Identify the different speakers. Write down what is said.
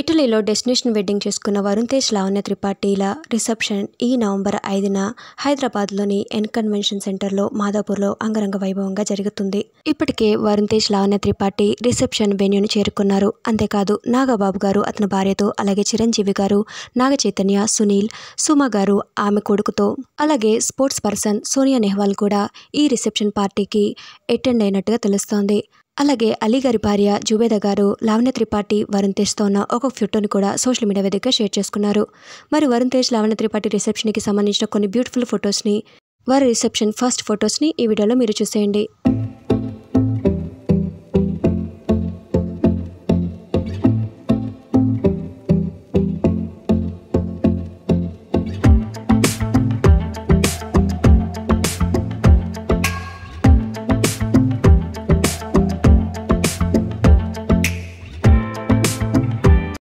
Speaker 1: ఇటలీలో destination wedding చేసుకున్న వరుణ్ తేజ్ లావణ్య త్రిపాఠీల రిసెప్షన్ ఈ నవంబర్ ఐదున హైదరాబాద్లోని ఎన్ కన్వెన్షన్ సెంటర్లో మాదాపూర్లో అంగరంగ వైభవంగా జరుగుతుంది. ఇప్పటికే వరుణ్ తేజ్ లావణ్య త్రిపాఠి రిసెప్షన్ వెన్యూని చేరుకున్నారు. అంతేకాదు నాగబాబు గారు అతని భార్యతో అలాగే చిరంజీవి గారు నాగ చైతన్య సునీల్ సుమ గారు ఆమె కొడుకుతో అలాగే స్పోర్ట్స్ పర్సన్ సోనియా నెహ్వాల్ కూడా ఈ రిసెప్షన్ పార్టీకి అటెండ్ అయినట్టుగా తెలుస్తోంది. అలాగే అలీగారి భార్య జుబేద గారు లావణ్య త్రిపాఠి వరుణ్ తేజ్తో ఉన్న ఒక ఫోటోని కూడా సోషల్ మీడియా వేదికగా షేర్ చేసుకున్నారు. మరి వరుణ్ తేజ్ లావణ్య త్రిపాఠి రిసెప్షన్కి సంబంధించిన కొన్ని బ్యూటిఫుల్ ఫొటోస్ని వారి రిసెప్షన్ ఫస్ట్ ఫొటోస్ని ఈ వీడియోలో మీరు చూసేయండి.